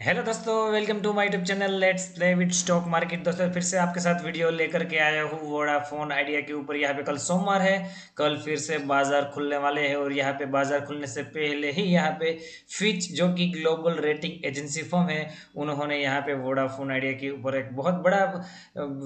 Hello दोस्तों welcome to my YouTube channel let's play with stock market दोस्तों, फिर से आपके साथ वीडियो लेकर के आया हूँ वोडाफोन आइडिया के ऊपर। यहाँ पे कल सोमवार है। कल फिर से बाज़ार खुलने वाले हैं और यहाँ पे बाज़ार खुलने से पहले ही यहाँ पे फिच जो कि ग्लोबल रेटिंग एजेंसी फॉर्म है, उन्होंने यहाँ पे वोडाफोन आइडिया के ऊपर एक बहुत बड़ा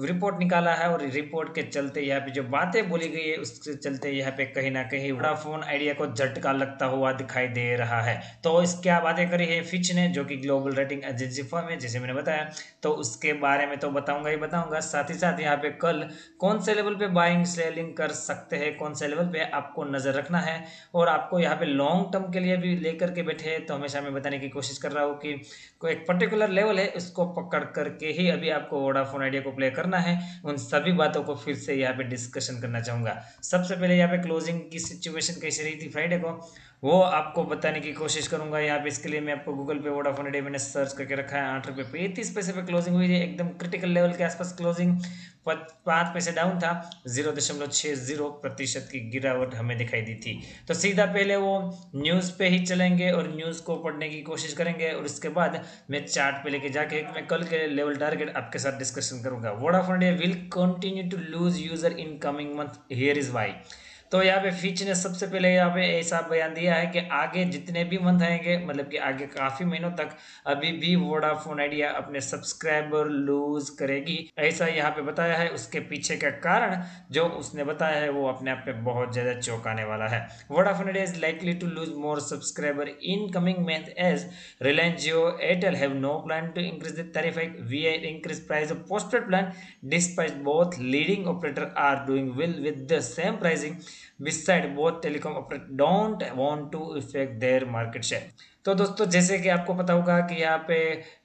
रिपोर्ट निकाला है और रिपोर्ट के चलते यहाँ पे जो बातें बोली गई है, उसके चलते यहाँ पे कहीं ना कहीं वोडाफोन आइडिया को झटका लगता हुआ दिखाई दे रहा है। तो इस क्या बातें करी है फिच ने, जो कि ग्लोबल रेटिंग एजेंसी फर्म है जैसे मैंने बताया तो उसके बारे में तो बताऊँगा ही बताऊँगा। साथ ही साथ यहाँ पे कल कौन से लेवल पे बाइंग सेलिंग कर सकते हैं, कौन से लेवल पे आपको नज़र रखना है, और आपको यहाँ पे लॉन्ग टर्म के लिए भी लेकर के बैठे तो हमेशा मैं बताने की कोशिश कर रहा हूँ कि कोई एक पर्टिकुलर लेवल है, उसको पकड़ करके ही अभी आपको वोडाफोन आइडिया को प्ले करना है। उन सभी बातों को फिर से यहाँ पे डिस्कशन करना चाहूँगा। सबसे पहले यहाँ पे क्लोजिंग की सिचुएशन कैसी रही थी फ्राइडे को? वो आपको बताने की कोशिश करूँगा। यहाँ पे इसके लिए मैं आपको गूगल पे वोडाफोन डे मैंने सर्च करके रखा है, आठ रुपये पैंतीस पैसे पे क्लोजिंग हुई है, एकदम क्रिटिकल लेवल के आसपास क्लोजिंग पाँच पैसे डाउन था ज़ीरो दशमलव छः ज़ीरो प्रतिशत की गिरावट हमें दिखाई दी थी। तो सीधा पहले वो न्यूज़ पे ही चलेंगे और न्यूज़ को पढ़ने की कोशिश करेंगे और उसके बाद मैं चार्ट पे लेके जाके मैं कल के लेवल टारगेट आपके साथ डिस्कशन करूँगा। Vodafone they will continue to lose user in coming month here is why तो यहाँ पे फिच ने सबसे पहले यहाँ पे ऐसा बयान दिया है कि आगे जितने भी मंथ आएँगे मतलब कि आगे काफ़ी महीनों तक अभी भी वोडाफोन आइडिया अपने सब्सक्राइबर लूज करेगी। ऐसा यहाँ पे बताया है। उसके पीछे का कारण जो उसने बताया है, वो अपने आप पे बहुत ज़्यादा चौंकाने वाला है। Vodafone Idea is likely to lose more subscriber in coming month as Reliance Jio Airtel have no plan to increase the hike. Via increased price of postpaid plan despite both leading operator are doing well with the same pricing. Beside both telecom operator don't want to affect their market share. तो दोस्तों, जैसे कि आपको पता होगा कि यहाँ पे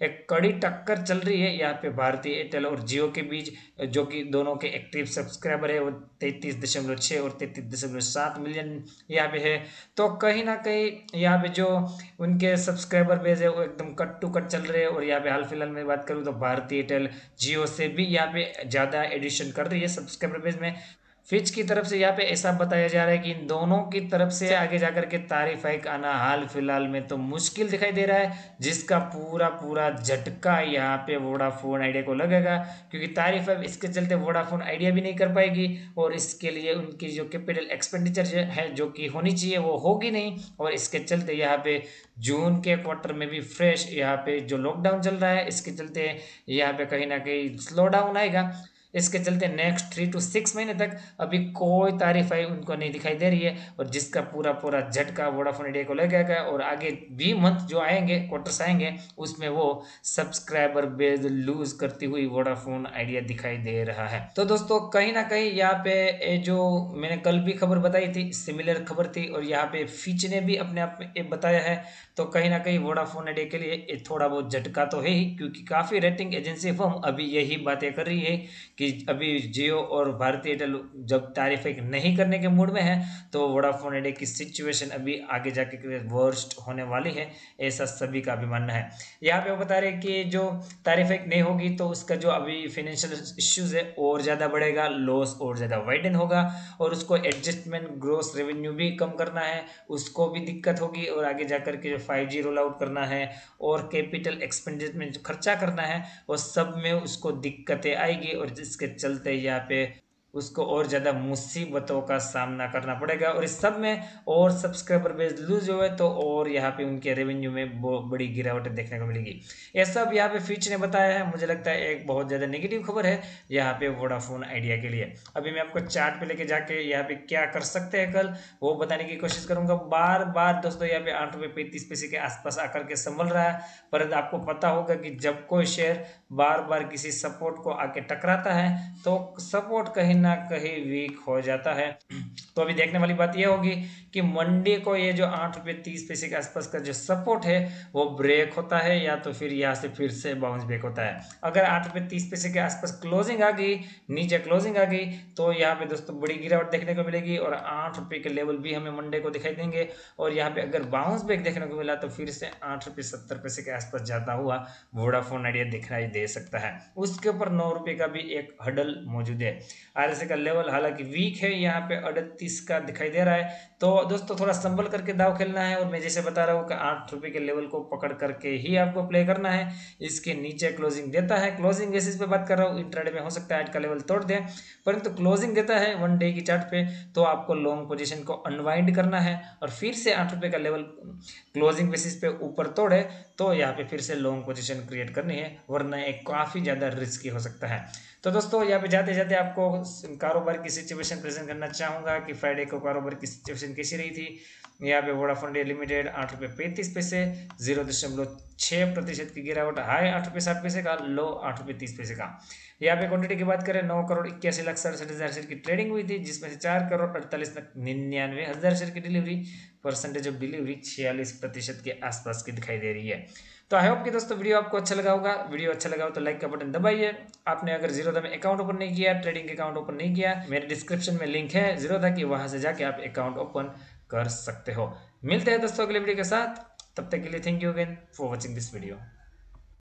एक कड़ी टक्कर चल रही है। यहाँ पे भारतीय एयरटेल और जियो के बीच, जो कि दोनों के एक्टिव सब्सक्राइबर है, वो तैतीस दशमलव छः और तैतीस दशमलव सात मिलियन यहाँ पे है। तो कहीं ना कहीं यहाँ पे जो उनके सब्सक्राइबर बेस है, वो एकदम कट टू कट चल रहे हैं। और यहाँ पे हाल फ़िलहाल में बात करूँ तो भारतीय एयरटेल जियो से भी यहाँ पे ज़्यादा एडिशन कर रही है सब्सक्राइबर बेस में। फिच की तरफ़ से यहाँ पे ऐसा बताया जा रहा है कि इन दोनों की तरफ़ से आगे जाकर के तारीफ़ एक आना हाल फ़िलहाल में तो मुश्किल दिखाई दे रहा है, जिसका पूरा पूरा झटका यहाँ पे वोडाफोन आइडिया को लगेगा, क्योंकि तारीफ़ हाइक इसके चलते वोडाफोन आइडिया भी नहीं कर पाएगी और इसके लिए उनकी जो कैपिटल एक्सपेंडिचर है जो कि होनी चाहिए, वो होगी नहीं और इसके चलते यहाँ पे जून के क्वार्टर में भी फ्रेश यहाँ पे जो लॉकडाउन चल रहा है, इसके चलते यहाँ पे कहीं ना कहीं स्लो डाउन आएगा। इसके चलते नेक्स्ट थ्री टू सिक्स महीने तक अभी कोई तारीफ़ आई उनको नहीं दिखाई दे रही है और जिसका पूरा पूरा झटका वोडाफोन इंडिया को लगेगा और आगे भी मंथ जो आएँगे क्वार्टर्स आएँगे, उसमें वो सब्सक्राइबर बेस लूज करती हुई वोडाफोन आइडिया दिखाई दे रहा है। तो दोस्तों, कहीं ना कहीं यहाँ पे जो मैंने कल भी खबर बताई थी सिमिलर खबर थी और यहाँ पे फीच ने भी अपने आप में बताया है तो कहीं ना कहीं वोडाफोन आइडिया के लिए थोड़ा बहुत झटका तो है ही, क्योंकि काफ़ी रेटिंग एजेंसी फर्म अभी यही बातें कर रही है कि अभी जियो और भारतीय एयरटेल जब तारीफ़ एक नहीं करने के मूड में है तो वोडाफोन आइडिया की सिचुएशन अभी आगे जाके वर्स्ट होने वाली है, ऐसा सभी का भी मानना है। यहाँ पे वो बता रहे कि जो तारीफ़ एक नहीं होगी तो उसका जो अभी फाइनेंशियल इश्यूज़ है, और ज़्यादा बढ़ेगा लॉस और ज़्यादा वाइडन होगा, और उसको एडजस्टमेंट ग्रोस रेवेन्यू भी कम करना है, उसको भी दिक्कत होगी, और आगे जाकर के जो फाइव जी रोल आउट करना है, और कैपिटल एक्सपेंडिचर में जो खर्चा करना है, वो सब में उसको दिक्कतें आएगी, और जिसके चलते यहाँ पे उसको और ज़्यादा मुसीबतों का सामना करना पड़ेगा। और इस सब में और सब्सक्राइबर बेस लूज हुए तो और यहाँ पे उनके रेवेन्यू में बड़ी गिरावट देखने को मिलेगी। ये सब यहाँ पे फीच ने बताया है। मुझे लगता है एक बहुत ज़्यादा नेगेटिव खबर है यहाँ पे वोडाफोन आइडिया के लिए। अभी मैं आपको चार्ट लेके जाके यहाँ पे क्या कर सकते हैं कल, वो बताने की कोशिश करूँगा। बार बार दोस्तों यहाँ पे आठ रुपये पैंतीस पैसे के आसपास आकर के संभल रहा है। पर आपको पता होगा कि जब कोई शेयर बार बार किसी सपोर्ट को आके टकराता है तो सपोर्ट कहीं ना कहीं वीक हो जाता है। तो अभी देखने वाली बात यह होगी कि मंडे को ये जो आठ रुपये तीस पैसे के आसपास का जो सपोर्ट है, वो ब्रेक होता है या तो फिर यहाँ से फिर से बाउंस बैक होता है। अगर आठ रुपये तीस पैसे के आसपास क्लोजिंग आ गई, नीचे क्लोजिंग आ गई तो यहाँ पे दोस्तों बड़ी गिरावट देखने को मिलेगी और आठ रुपये के लेवल भी हमें मंडे को दिखाई देंगे और यहाँ पे अगर बाउंस बैक देखने को मिला तो फिर से आठ सत्तर पैसे के आसपास जाता हुआ वोडाफोन आइडिया दिखाई दे सकता है। उसके ऊपर नौ का भी एक हडल मौजूद है। आर का लेवल हालाँकि वीक है, यहाँ पे अड़तीस का दिखाई दे रहा है। तो दोस्तों, थोड़ा संभल करके दाव खेलना है और मैं जैसे बता रहा हूँ कि आठ रुपए के लेवल को पकड़ करके ही आपको प्ले करना है। इसके नीचे क्लोजिंग देता है। क्लोजिंग बेसिस पे बात कर रहा हूँ इंट्राडे में हो सकता है, आज का लेवल तोड़ दे। परंतु तो क्लोजिंग देता है वन डे की चार्ट पे तो आपको लॉन्ग पोजिशन को अनवाइंड करना है और फिर से आठ रुपये का लेवल क्लोजिंग बेसिस पे ऊपर तोड़े। तो यहाँ पे फिर से लॉन्ग पोजीशन क्रिएट करनी है, वरना एक काफ़ी ज़्यादा रिस्की हो सकता है। तो दोस्तों, यहाँ पे जाते जाते आपको कारोबार की सिचुएशन प्रेजेंट करना चाहूँगा कि फ्राइडे को कारोबार की सिचुएशन कैसी रही थी। यहाँ पे वोडाफोन डे लिमिटेड आठ रुपये पैंतीस पैसे, ज़ीरो दशमलव छः प्रतिशत की गिरावट, हाई आठ रुपये साठ पैसे का, लो आठ रुपये तीस पैसे का। यहाँ पे क्वांटिटी की बात करें, नौ करोड़ इक्यासी लाख सड़सठ हज़ार शेयर की ट्रेडिंग हुई थी, जिसमें से चार करोड़ अड़तालीस लाख निन्यानवे हज़ार शेयर की डिलीवरी परसेंटेज ऑफ़ डिलीवरी छियालीस प्रतिशत के आसपास की दिखाई दे रही है। तो आई होप कि दोस्तों वीडियो आपको अच्छा लगा होगा। वीडियो अच्छा लगा हो तो लाइक का बटन दबाइए। आपने अगर जीरोधा में अकाउंट ओपन नहीं किया ट्रेडिंग अकाउंट ओपन नहीं किया, मेरे डिस्क्रिप्शन में लिंक है जीरोधा की, वहाँ से जाके आप अकाउंट ओपन कर सकते हो। मिलते हैं दोस्तों अगले वीडियो के साथ। तब तक के लिए thank you again for watching this video